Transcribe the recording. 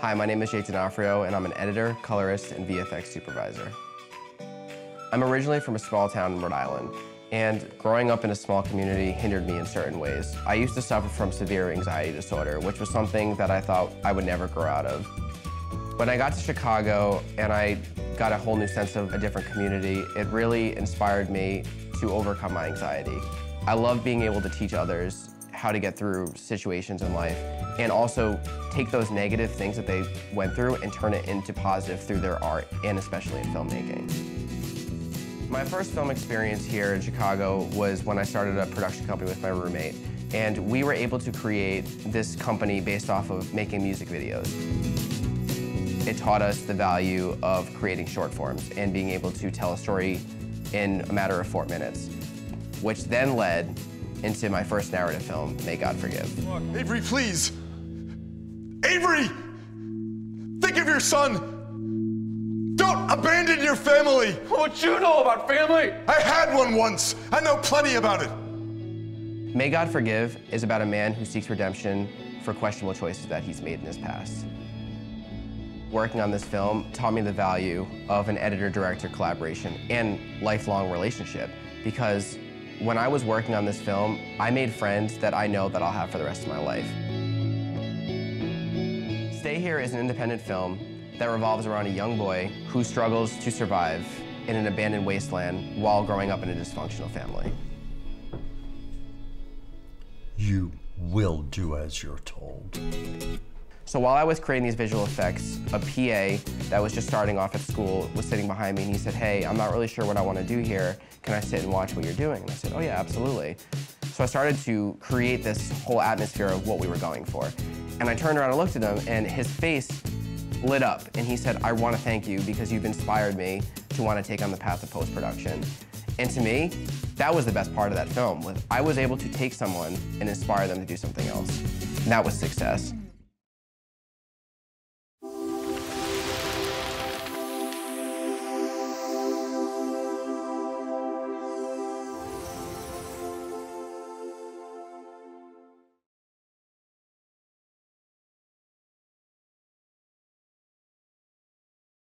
Hi, my name is Jake D'Onofrio, and I'm an editor, colorist, and VFX supervisor. I'm originally from a small town in Rhode Island, and growing up in a small community hindered me in certain ways. I used to suffer from severe anxiety disorder, which was something that I thought I would never grow out of. When I got to Chicago and I got a whole new sense of a different community, it really inspired me to overcome my anxiety. I love being able to teach others how to get through situations in life and also take those negative things that they went through and turn it into positive through their art and especially in filmmaking. My first film experience here in Chicago was when I started a production company with my roommate and we were able to create this company based off of making music videos. It taught us the value of creating short forms and being able to tell a story in a matter of four minutes, which then led into my first narrative film, May God Forgive. Avery, please. Avery! Think of your son. Don't abandon your family. What do you know about family? I had one once. I know plenty about it. May God Forgive is about a man who seeks redemption for questionable choices that he's made in his past. Working on this film taught me the value of an editor-director collaboration and lifelong relationship because when I was working on this film, I made friends that I know that I'll have for the rest of my life. Stay Here is an independent film that revolves around a young boy who struggles to survive in an abandoned wasteland while growing up in a dysfunctional family. You will do as you're told. So while I was creating these visual effects, a PA that was just starting off at school was sitting behind me and he said, hey, I'm not really sure what I want to do here. Can I sit and watch what you're doing? And I said, oh yeah, absolutely. So I started to create this whole atmosphere of what we were going for. And I turned around and looked at him and his face lit up and he said, I want to thank you because you've inspired me to want to take on the path of post-production. And to me, that was the best part of that film. I was able to take someone and inspire them to do something else. And that was success.